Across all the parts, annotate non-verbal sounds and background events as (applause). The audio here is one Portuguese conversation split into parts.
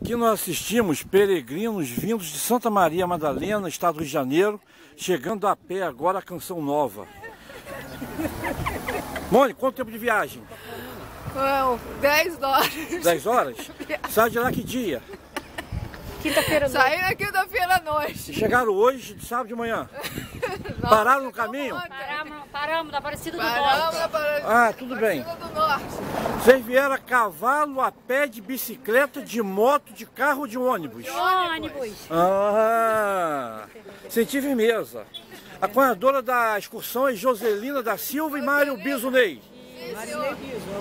Aqui nós assistimos peregrinos vindos de Santa Maria Madalena, estado do Rio de Janeiro, chegando a pé agora a Canção Nova. Mônica, quanto tempo de viagem? Não, 10 horas. 10 horas? (laughs) Sai de lá que dia? Quinta-feira à noite. Saí na quinta-feira à noite. Chegaram hoje, de sábado de manhã? (laughs) (laughs) Pararam no caminho? Paramos, paramos na Aparecida do Paramos Norte. Ah, tudo bem. do Norte. Vocês vieram a cavalo, a pé, de bicicleta, de moto, de carro ou de ônibus? Ônibus. Ah, senti firmeza. A coordenadora da excursão é Joselina da Silva e Mário Bisonei.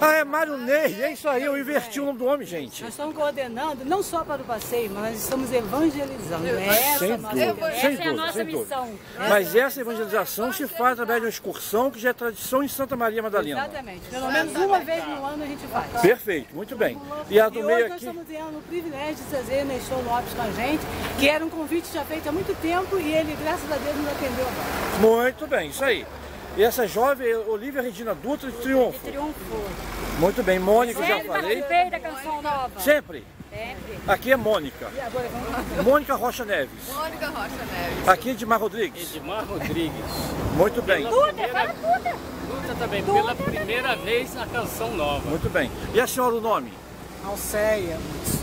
Ah, é Mário Ney, é isso aí, eu inverti o nome do homem, gente. Nós estamos coordenando não só para o passeio, mas nós estamos evangelizando. É essa Sem a nossa dúvida, ideia. sem Essa é a dúvida, nossa sem dúvida. missão. Mas essa evangelização se faz através de uma excursão que já é tradição em Santa Maria Madalena. Exatamente. Pelo menos uma vez no ano a gente faz. Perfeito, muito bem. E a E do hoje meio nós aqui, estamos tendo o privilégio de trazer Nestor Lopes com a gente, que era um convite já feito há muito tempo e ele, graças a Deus, nos atendeu agora. muito bem, isso aí. E essa jovem, Olivia Regina Dutra de Triunfo. Triunfo. Muito bem, Mônica, eu já Sempre falei. participei da Canção Nova. Sempre. Sempre. Aqui é Mônica. Mônica Rocha Neves. Mônica Rocha Neves. Aqui é Edmar Rodrigues. Edmar Rodrigues. Muito bem, Tudo, fala tudo. Luta também pela primeira vez na Canção Nova. muito bem. E a senhora o nome? Alceia,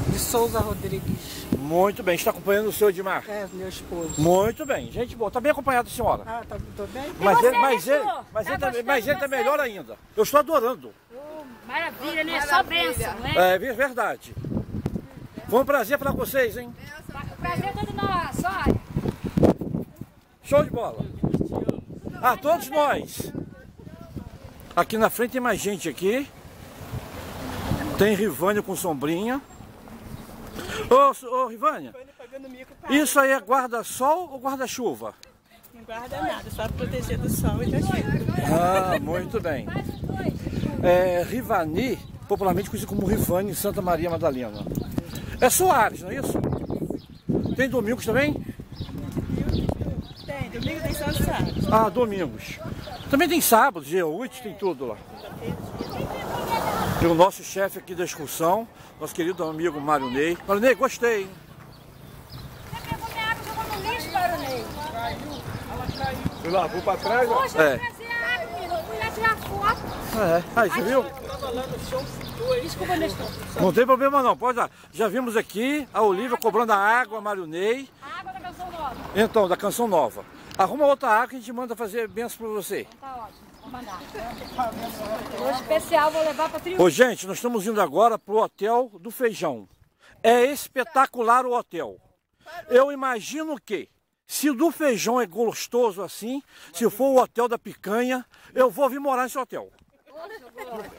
de Souza Rodrigues, Muito bem, está acompanhando o seu Edmar? é meu esposo. Muito bem, gente boa. Está bem acompanhado a senhora. Ah, tá, tô bem? Mas você, ele, mas Nestor? ele, mas Tá ele, tá, mas ele tá melhor ainda. Eu estou adorando. Maravilha, né? Só Maravilha. bênção, né? É ver- verdade. Foi um prazer falar com vocês, hein? O prazer é todo nosso, olha. Show de bola. A todos nós. Aqui na frente tem mais gente aqui. Tem Rivânia com sombrinha. Ô, ô Rivânia, isso aí é guarda-sol ou guarda-chuva? não guarda nada, só para proteger do sol e da chuva. Ah, muito bem. É, Rivani, popularmente conhecido como Rivane em Santa Maria Madalena. É Soares, não é isso? Tem domingos também? Tem, domingo tem São Sábado. Ah, domingos. Também tem sábados, dia 8, tem tudo lá. E o nosso chefe aqui da excursão, nosso querido amigo Mário Ney. Mário Ney, gostei, hein? Você pegou minha água e jogou no lixo, Baronei. Fui lá, vou pra trás, ó. Poxa, É. eu trazer água, menino. Eu fui lá tirar foto. É, aí, você viu? Desculpa, Nestor. Não tem problema não, pode lá. Já vimos aqui a Olivia cobrando a água, Mário Ney. A água da Canção Nova. Então, da Canção Nova. Arruma outra água que a gente manda fazer benção pra você. Tá ótimo. Vou mandar. Hoje especial vou levar para Triunfo. Ô, gente, nós estamos indo agora pro Hotel do Feijão. É espetacular o hotel. Eu imagino que, se o do feijão é gostoso assim, se for o hotel da picanha, eu vou vir morar nesse hotel.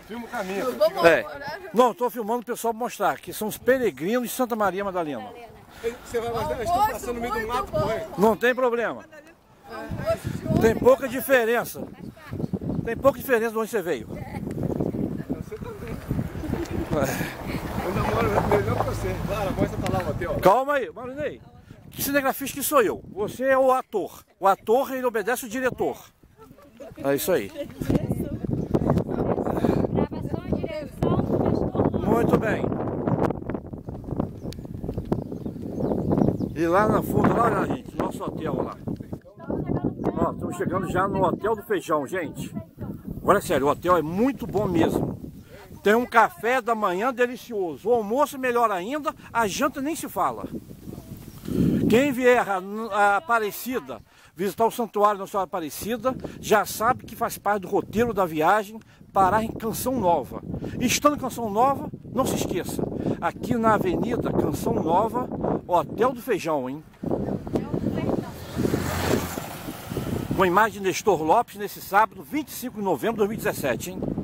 Filma o caminho. É. morar Não, estou filmando o pessoal pra mostrar que são os peregrinos de Santa Maria Madalena. Você vai mostrar, eles estão passando no meio do mato. Não tem problema. Tem pouca diferença. Tem pouca diferença de onde você veio. Eu namoro melhor que você. Clara, mostra pra lá o hotel. Calma aí, Marinei. Que cinegrafista que sou eu? Você é o ator. O ator, ele obedece o diretor. É isso aí. Gravação direção do Nestor Lopes. Muito bem. E lá na fundo, lá, olha, gente, nosso hotel lá. Ó, estamos chegando já no Hotel do Feijão, gente. Agora, sério, o hotel é muito bom mesmo. Tem um café da manhã delicioso. O almoço melhor ainda, a janta nem se fala. Quem vier a, Aparecida, visitar o Santuário Nossa Senhora Aparecida, já sabe que faz parte do roteiro da viagem parar em Canção Nova. Estando em Canção Nova, não se esqueça, aqui na Avenida Canção Nova, Hotel do Feijão, hein? Com a imagem de Nestor Lopes nesse sábado, 25 de novembro de 2017, hein?